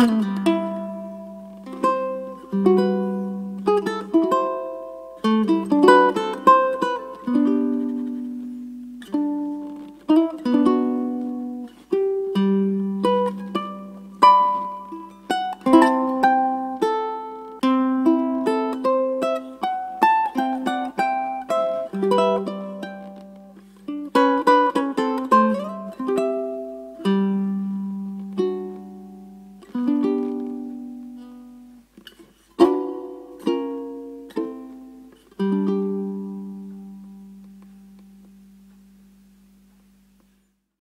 Mm-hmm.